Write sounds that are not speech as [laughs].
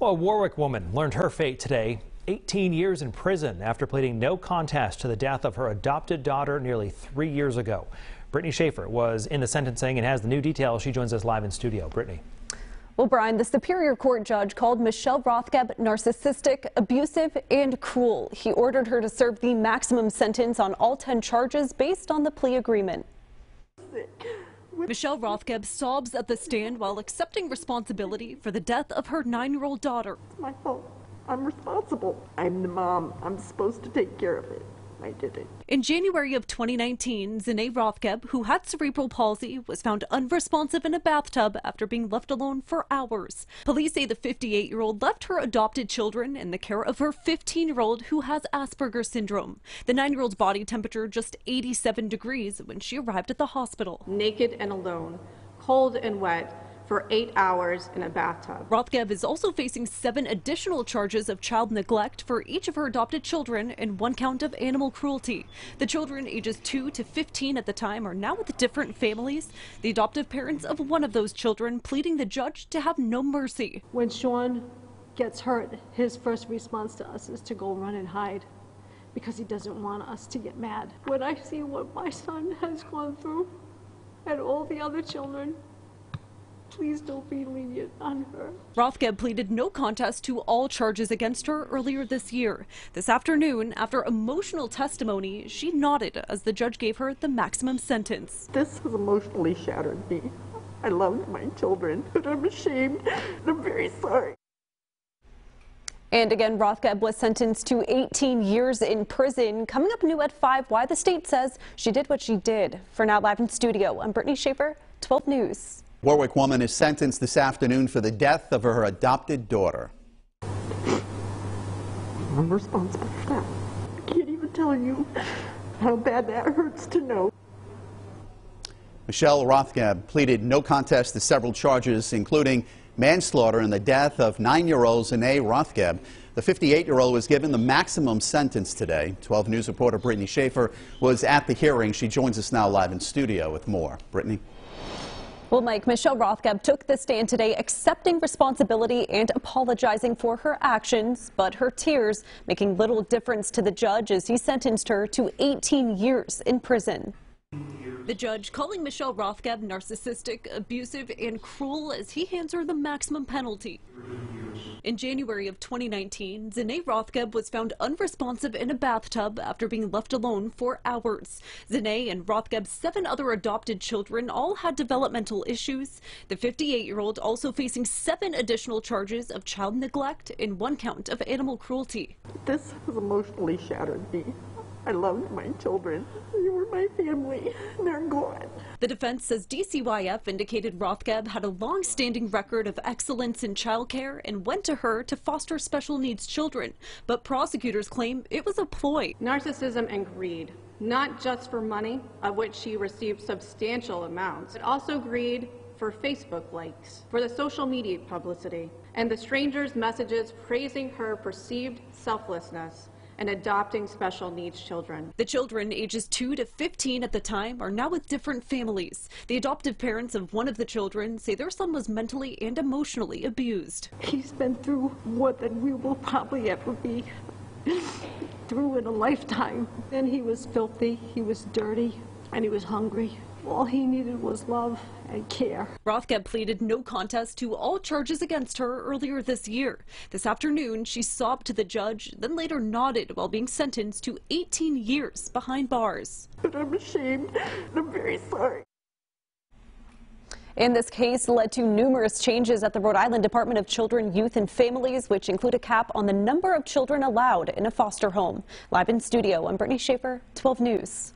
Well, a Warwick woman learned her fate today. 18 years in prison after pleading no contest to the death of her adopted daughter nearly three years ago. Brittany Schaefer was in the sentencing and has the new details. She joins us live in studio. Brittany. Well, Brian, the Superior Court judge called Michelle Rothgeb narcissistic, abusive, and cruel. He ordered her to serve the maximum sentence on all 10 charges based on the plea agreement. [laughs] Michelle Rothgeb sobs at the stand while accepting responsibility for the death of her nine-year-old daughter. It's my fault. I'm responsible. I'm the mom. I'm supposed to take care of it. I did it. In January of 2019, Zane Rothgeb, who had cerebral palsy, was found unresponsive in a bathtub after being left alone for hours. Police say the 58-year-old left her adopted children in the care of her 15-year-old who has Asperger's syndrome. The 9-year-old's body temperature just 87 degrees when she arrived at the hospital. Naked and alone, cold and wet, for eight hours in a bathtub. Rothgeb is also facing seven additional charges of child neglect for each of her adopted children and one count of animal cruelty. The children, ages 2 to 15 at the time, are now with different families. The adoptive parents of one of those children pleading the judge to have no mercy. When Sean gets hurt, his first response to us is to go run and hide because he doesn't want us to get mad. When I see what my son has gone through and all the other children, Please don't be lenient on her. Rothgeb pleaded no contest to all charges against her earlier this year. This afternoon, after emotional testimony, she nodded as the judge gave her the maximum sentence. This has emotionally shattered me. I loved my children, but I'm ashamed and I'm very sorry. And again, Rothgeb was sentenced to 18 years in prison. Coming up new at 5, why the state says she did what she did. For now, live in studio, I'm Brittany Schaefer, 12 News. Warwick woman is sentenced this afternoon for the death of her adopted daughter. I'm responsible for that. I can't even tell you how bad that hurts to know. Michelle Rothgeb pleaded no contest to several charges, including manslaughter in the death of nine-year-old Zane Rothgeb. The 58-year-old was given the maximum sentence today. 12 News reporter Brittany Schaefer was at the hearing. She joins us now live in studio with more. Brittany. Well, Mike, Michelle Rothgeb took the stand today accepting responsibility and apologizing for her actions, but her tears making little difference to the judge as he sentenced her to 18 years in prison. The judge calling Michelle Rothgeb narcissistic, abusive, and cruel as he hands her the maximum penalty. In January of 2019, Zane Rothgeb was found unresponsive in a bathtub after being left alone for hours. Zane and Rothgeb's seven other adopted children all had developmental issues. The 58-year-old also facing seven additional charges of child neglect and one count of animal cruelty. This has emotionally shattered me. I loved my children. They were my family. They're gone. The defense says DCYF indicated Rothgeb had a long-standing record of excellence in childcare and went to her to foster special needs children. But prosecutors claim it was a ploy. Narcissism and greed, not just for money, of which she received substantial amounts, but also greed for Facebook likes, for the social media publicity, and the strangers' messages praising her perceived selflessness and adopting special needs children. The children, ages 2 to 15 at the time, are now with different families. The adoptive parents of one of the children say their son was mentally and emotionally abused. He's been through more than we will probably ever be through in a lifetime. And he was filthy, he was dirty, and he was hungry. All he needed was love and care. Rothgeb pleaded no contest to all charges against her earlier this year. This afternoon, she sobbed to the judge, then later nodded while being sentenced to 18 years behind bars. But I'm ashamed. I'm very sorry. And this case led to numerous changes at the Rhode Island Department of Children, Youth and Families, which include a cap on the number of children allowed in a foster home. Live in studio, I'm Brittany Schaefer, 12 News.